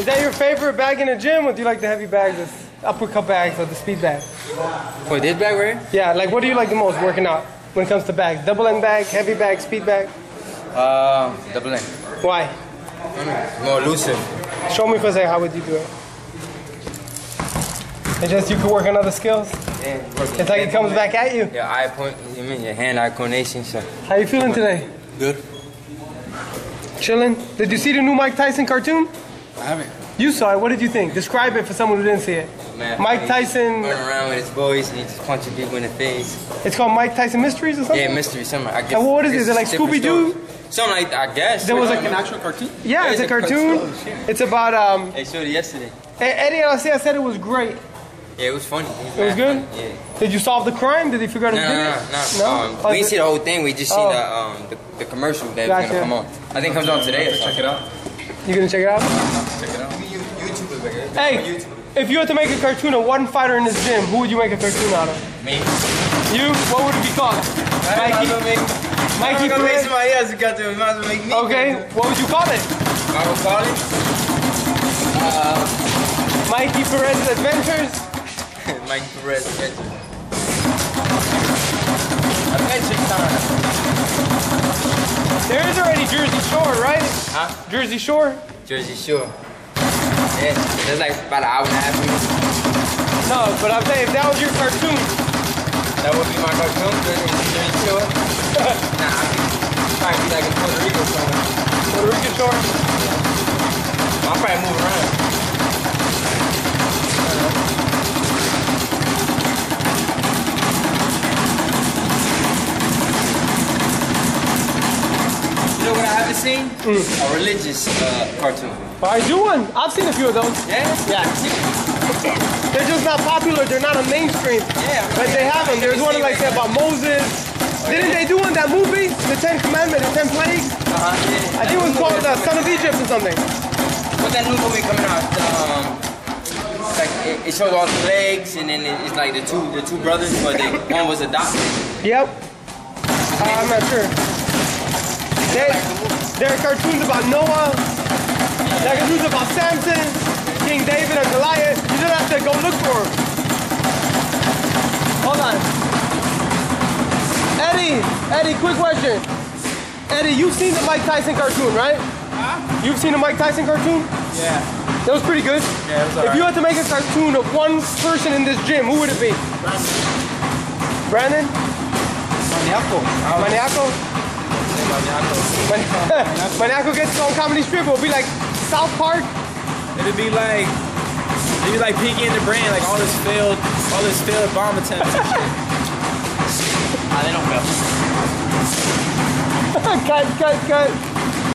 Is that your favorite bag in the gym, or do you like the heavy bags, the uppercut bags, or the speed bag? For this bag right here? Yeah, like what do you like the most working out when it comes to bags? Double end bag, heavy bag, speed bag? Uh, double end. Why? More elusive. Show me for a second, how would you do it? It's just you can work on other skills? Yeah, It's like it comes back at you. Yeah, eye point, you mean your hand-eye coordination, so. How you feeling today? Good. Chilling? Did you see the new Mike Tyson cartoon? I haven't. You saw it. What did you think? Describe it for someone who didn't see it. Man, Mike Tyson. Running around with his boys and he just punching people in the face. It's called Mike Tyson Mysteries or something? Yeah, mystery, something. I guess. And what is it? it's it like Scooby-Doo? Something like that, I guess. There was I like An actual cartoon? Yeah, it's a It's a cartoon. cartoon. It's about um. They showed it yesterday. Eddie Alcea said it was great. Yeah, it was funny. It was good. Yeah. Did you solve the crime? Did they figure out who No, did no, it? no, no. Um, Oh, we didn't see the whole thing. We just seen Oh. the um the, the commercial that was gonna come on. I think it comes on today. Or Check it out. You gonna check it out? Check it out. YouTube, YouTube, Hey, if you had to make a cartoon of one fighter in this gym, who would you make a cartoon out of? Me. You? What would it be called? Mikey. Mikey gonna make Perez. somebody else. You got to. You might as well make me. Okay. What would you call it? I will call it. Uh, Mikey Perez's Adventures. Mikey Perez Adventure. There is already Jersey Shore, right? Huh? Jersey Shore? Jersey Shore. Yeah, that's like about an hour and a half. here. No, but I'm saying if that was your cartoon, That would be my cartoon. Jersey Shore. nah, I'd be trying to be like in Puerto Rico somewhere. Know what I haven't seen? A religious uh, cartoon. I do one. I've seen a few of those. Yeah? Yeah. They're just not popular. They're not a mainstream. Yeah. But they have them. There's one like say about Moses. Didn't they do one that movie? The Ten Commandments, the Ten Plagues. Uh-huh, yeah. I think it was called uh, Son of Egypt or something. What's that new movie coming out? Um, like it, it shows all the plagues, and then it- it's like the two the two brothers, but they, one was adopted. Yep. Uh, I'm not sure. They, there are cartoons about Noah. There are cartoons about Samson, King David, and Goliath. You just have to go look for them. Hold on. Eddie, Eddie, quick question. Eddie, you've seen the Mike Tyson cartoon, right? Huh? You've seen the Mike Tyson cartoon? Yeah. That was pretty good. Yeah, it was If you had to make a cartoon of one person in this gym, who would it be? Brandon? Maniaco. Maniaco? Man- Maniaco gets his own comedy strip. It'll be like South Park. It'd be like, it'd be like Pinky and the Brain, like all this failed, all this failed bomb attempts and shit. Nah, they don't fail. cut, cut, cut.